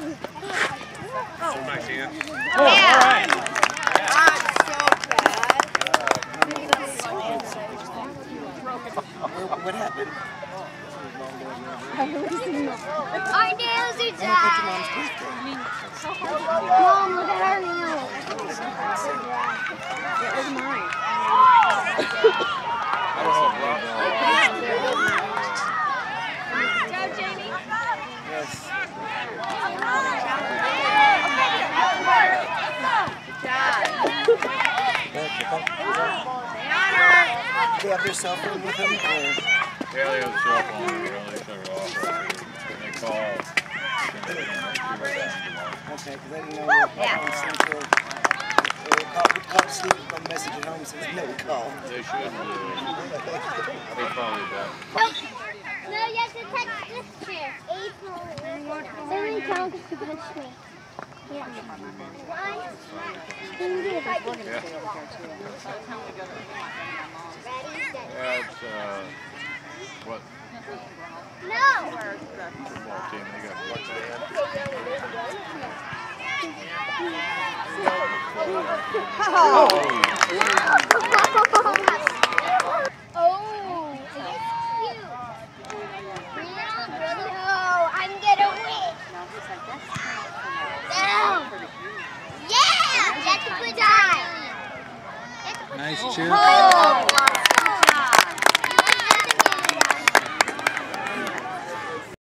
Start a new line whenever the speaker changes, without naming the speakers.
thinking
What happened?
Our nails are done.
They have their cell phone with them?
Yeah, they have a cell phone, they shut it off. They call.
Okay, because I didn't know what on Central. Or call, we call Steve a message at home says no call.
They should, they probably don't.
No, you have to touch this chair. Somebody tell him to push me. Yeah.
What,
No.
football team, they got what,
Oh,
Nice. Cheer.
Oh,